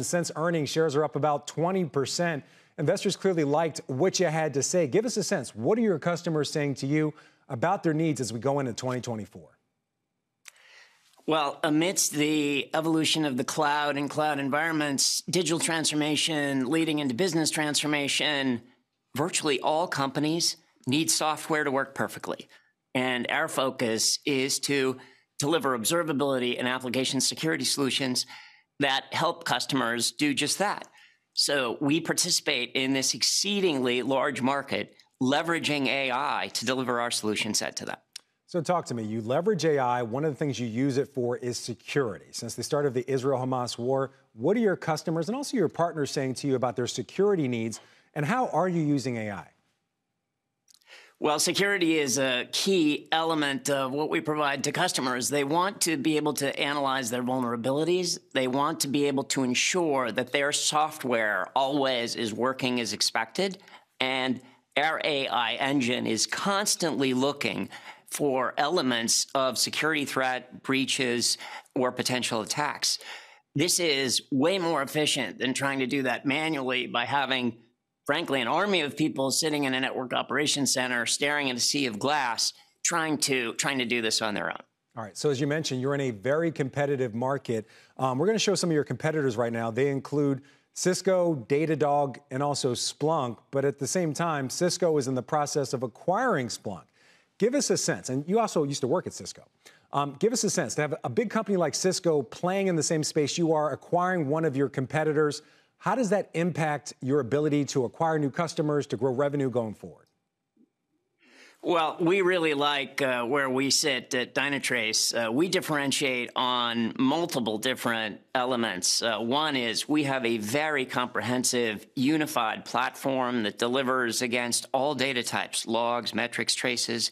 Since earnings, shares are up about 20%. Investors clearly liked what you had to say. Give us a sense. What are your customers saying to you about their needs as we go into 2024? Well, amidst the evolution of the cloud and cloud environments, digital transformation leading into business transformation, virtually all companies need software to work perfectly. And our focus is to deliver observability and application security solutions that help customers do just that. So we participate in this exceedingly large market, leveraging AI to deliver our solution set to them. So talk to me. You leverage AI. One of the things you use it for is security. Since the start of the Israel-Hamas war, what are your customers and also your partners saying to you about their security needs, and how are you using AI? Well, security is a key element of what we provide to customers. They want to be able to analyze their vulnerabilities. They want to be able to ensure that their software always is working as expected. And our AI engine is constantly looking for elements of security threat, breaches, or potential attacks. This is way more efficient than trying to do that manually by having, frankly, an army of people sitting in a network operations center staring at a sea of glass trying to, trying to do this on their own. All right. So as you mentioned, you're in a very competitive market. Um, we're going to show some of your competitors right now. They include Cisco, Datadog, and also Splunk. But at the same time, Cisco is in the process of acquiring Splunk. Give us a sense, and you also used to work at Cisco. Um, give us a sense to have a big company like Cisco playing in the same space you are, acquiring one of your competitors. How does that impact your ability to acquire new customers, to grow revenue going forward? Well, we really like uh, where we sit at Dynatrace. Uh, we differentiate on multiple different elements. Uh, one is we have a very comprehensive, unified platform that delivers against all data types logs, metrics, traces.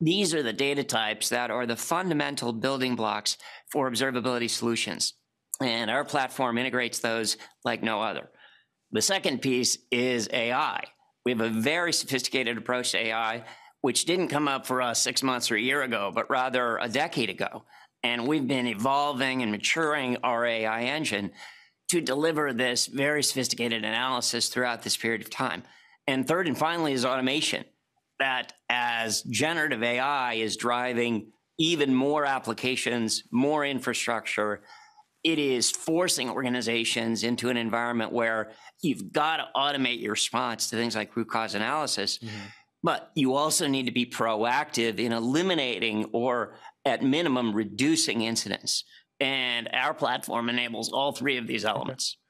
These are the data types that are the fundamental building blocks for observability solutions. And our platform integrates those like no other. The second piece is AI. We have a very sophisticated approach to AI which didn't come up for us six months or a year ago, but rather a decade ago. And we've been evolving and maturing our AI engine to deliver this very sophisticated analysis throughout this period of time. And third and finally is automation. That as generative AI is driving even more applications, more infrastructure, it is forcing organizations into an environment where you've got to automate your response to things like root cause analysis. Mm-hmm but you also need to be proactive in eliminating or, at minimum, reducing incidents. And our platform enables all three of these elements. Okay.